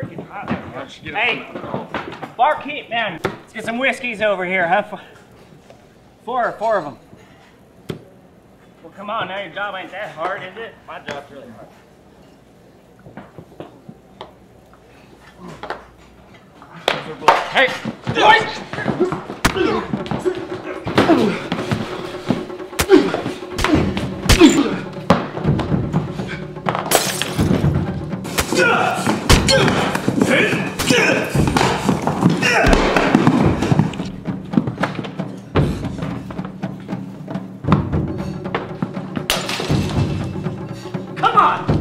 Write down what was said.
Hey, barkeep, man, let's get some whiskeys over here, huh? Four, four of them. Well, come on, now your job ain't that hard, is it? My job's really hard. Hey, boys! Yeah! Come on!